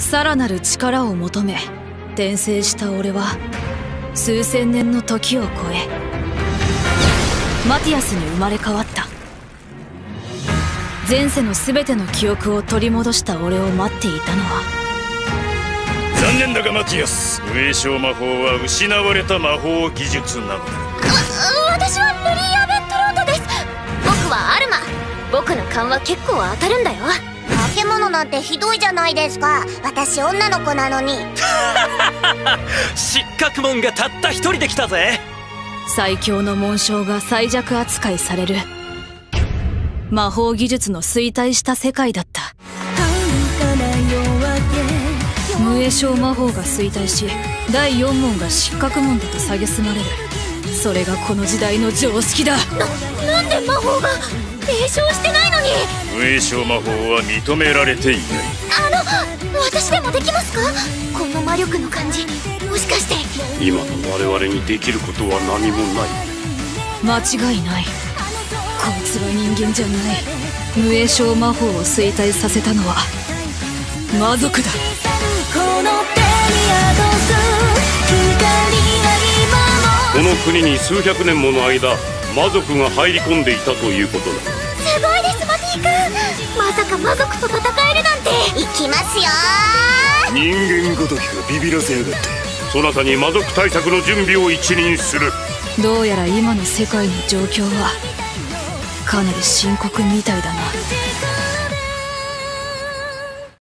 さらなる力を求め転生した俺は数千年の時を超えマティアスに生まれ変わった。前世の全ての記憶を取り戻した俺を待っていたのは残念だがマティアス上昇魔法は失われた魔法技術なのだ。私はルリー・アベットロートです。僕はアルマ。僕の勘は結構当たるんだよ化け物なんてひどいじゃないですか。私女の子なのに。失格門がたった一人で来たぜ。最強の紋章が最弱扱いされる。魔法技術の衰退した世界だった。無栄称魔法が衰退し第4問が失格門だと蔑まれる。それがこの時代の常識だ。なんで魔法が霊障してないのに無栄称魔法は認められていないあの私でもできますか？この魔力の感じ。もしかして。今の我々にできることは何もない。間違いない。こいつは人間じゃない。無栄称魔法を衰退させたのは。魔族だ。この国に数百年もの間魔族が入り込んでいたということだすごいですマティ君。まさか魔族と戦えるなんて。いきますよ。人間ごときがビビらせやがって。そなたに魔族対策の準備を一任する。どうやら今の世界の状況はかなり深刻みたいだな